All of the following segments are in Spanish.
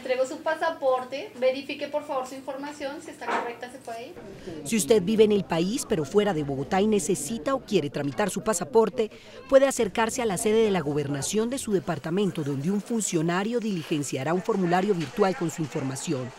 entrego su pasaporte, verifique por favor su información, si está correcta. Si usted vive en el país pero fuera de Bogotá y necesita o quiere tramitar su pasaporte, puede acercarse a la sede de la gobernación de su departamento donde un funcionario diligenciará un formulario virtual con su información.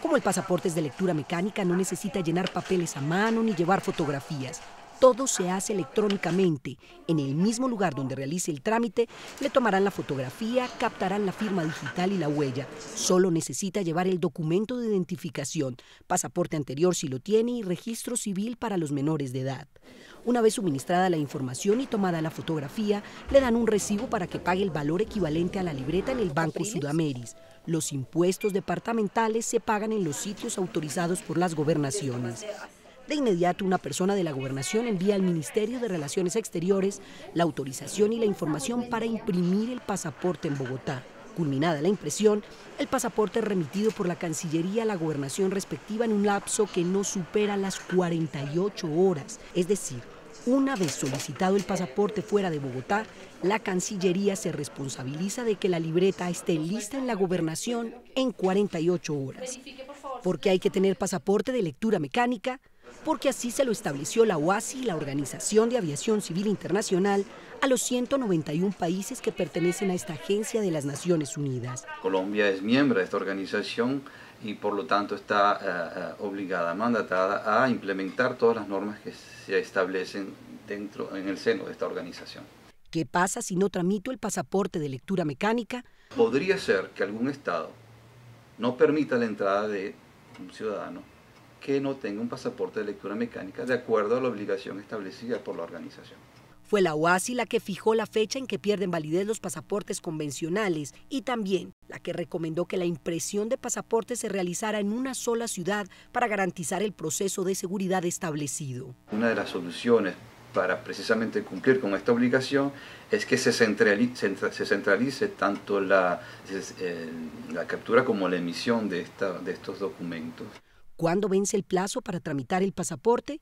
Como el pasaporte es de lectura mecánica, no necesita llenar papeles a mano ni llevar fotografías. Todo se hace electrónicamente. En el mismo lugar donde realice el trámite, le tomarán la fotografía, captarán la firma digital y la huella. Solo necesita llevar el documento de identificación, pasaporte anterior si lo tiene y registro civil para los menores de edad. Una vez suministrada la información y tomada la fotografía, le dan un recibo para que pague el valor equivalente a la libreta en el Banco Sudameris. Los impuestos departamentales se pagan en los sitios autorizados por las gobernaciones. De inmediato, una persona de la gobernación envía al Ministerio de Relaciones Exteriores la autorización y la información para imprimir el pasaporte en Bogotá. Culminada la impresión, el pasaporte es remitido por la Cancillería a la gobernación respectiva en un lapso que no supera las 48 horas. Es decir, una vez solicitado el pasaporte fuera de Bogotá, la Cancillería se responsabiliza de que la libreta esté lista en la gobernación en 48 horas. ¿Por qué hay que tener pasaporte de lectura mecánica? porque así se lo estableció la OASI, la Organización de Aviación Civil Internacional, a los 191 países que pertenecen a esta agencia de las Naciones Unidas. Colombia es miembro de esta organización y por lo tanto está eh, eh, obligada, mandatada a implementar todas las normas que se establecen dentro, en el seno de esta organización. ¿Qué pasa si no tramito el pasaporte de lectura mecánica? Podría ser que algún Estado no permita la entrada de un ciudadano que no tenga un pasaporte de lectura mecánica de acuerdo a la obligación establecida por la organización. Fue la OASI la que fijó la fecha en que pierden validez los pasaportes convencionales y también la que recomendó que la impresión de pasaportes se realizara en una sola ciudad para garantizar el proceso de seguridad establecido. Una de las soluciones para precisamente cumplir con esta obligación es que se centralice, tanto la, eh, la captura como la emisión de, esta, de estos documentos. ¿Cuándo vence el plazo para tramitar el pasaporte?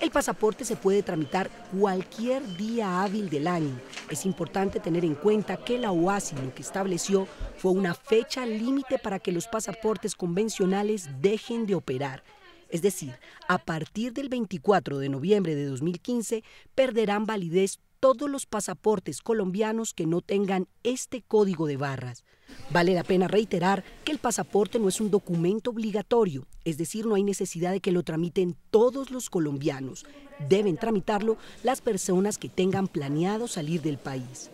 El pasaporte se puede tramitar cualquier día hábil del año. Es importante tener en cuenta que la OASI lo que estableció fue una fecha límite para que los pasaportes convencionales dejen de operar. Es decir, a partir del 24 de noviembre de 2015 perderán validez todos los pasaportes colombianos que no tengan este código de barras. Vale la pena reiterar que el pasaporte no es un documento obligatorio, es decir, no hay necesidad de que lo tramiten todos los colombianos. Deben tramitarlo las personas que tengan planeado salir del país.